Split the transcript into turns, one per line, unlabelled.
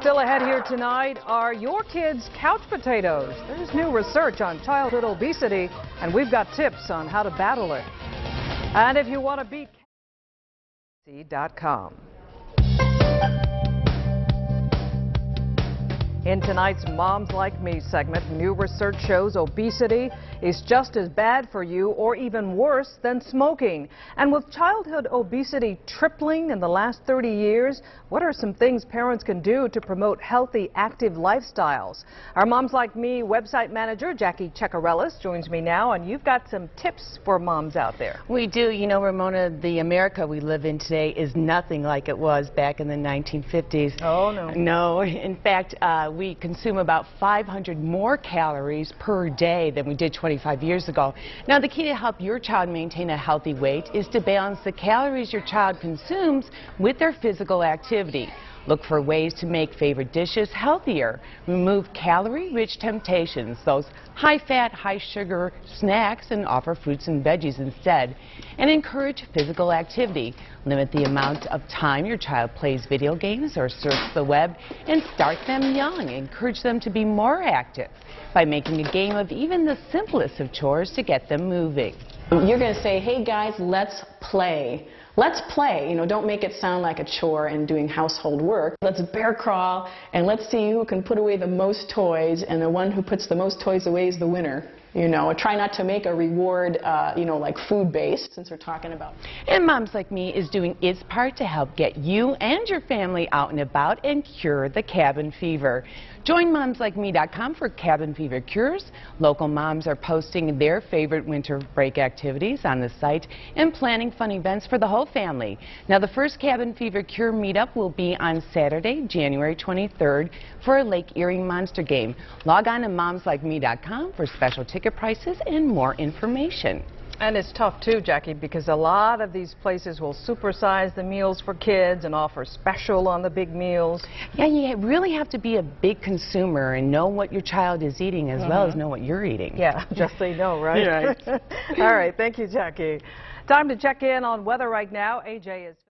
Still ahead here tonight are your kids' couch potatoes. There's new research on childhood obesity, and we've got tips on how to battle it. And if you want to beat com. In tonight's Moms Like Me segment, new research shows obesity is just as bad for you or even worse than smoking. And with childhood obesity tripling in the last 30 years, what are some things parents can do to promote healthy, active lifestyles? Our Moms Like Me website manager, Jackie Chekarelis, joins me now, and you've got some tips for moms out there.
We do. You know, Ramona, the America we live in today is nothing like it was back in the 1950s.
Oh, no.
No. In fact, uh, we consume about 500 more calories per day than we did 25 years ago. Now, the key to help your child maintain a healthy weight is to balance the calories your child consumes with their physical activity. Look for ways to make favorite dishes healthier. Remove calorie-rich temptations, those high-fat, high-sugar snacks, and offer fruits and veggies instead. And encourage physical activity. Limit the amount of time your child plays video games or surfs the web, and start them young. Encourage them to be more active by making a game of even the simplest of chores to get them moving.
You're going to say, hey guys, let's play. Let's play. You know, don't make it sound like a chore and doing household work. Let's bear crawl and let's see who can put away the most toys and the one who puts the most toys away is the winner. You know, try not to make a reward, uh, you know, like food-based, since we're talking about.
And Moms Like Me is doing its part to help get you and your family out and about and cure the cabin fever. Join MomsLikeMe.com for cabin fever cures. Local moms are posting their favorite winter break activities on the site and planning fun events for the whole family. Now, the first cabin fever cure meetup will be on Saturday, January 23rd for a Lake Erie Monster Game. Log on to MomsLikeMe.com for special tickets ticket prices and more information.
And it's tough too, Jackie, because a lot of these places will supersize the meals for kids and offer special on the big meals.
Yeah, you really have to be a big consumer and know what your child is eating as mm -hmm. well as mm-hmm. know what you're eating.
Yeah, just so you know, right?
right.
All right, thank you, Jackie. Time to check in on weather right now. AJ is